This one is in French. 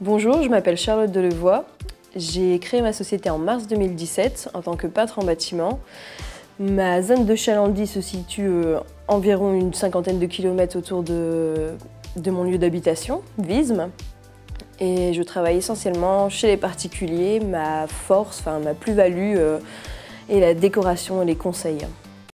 Bonjour, je m'appelle Charlotte Delevoye. J'ai créé ma société en mars 2017 en tant que peintre en bâtiment. Ma zone de Chalandie se situe euh, environ une cinquantaine de kilomètres autour de, mon lieu d'habitation, Visme. Et je travaille essentiellement chez les particuliers. Ma force, enfin ma plus-value euh, est la décoration et les conseils.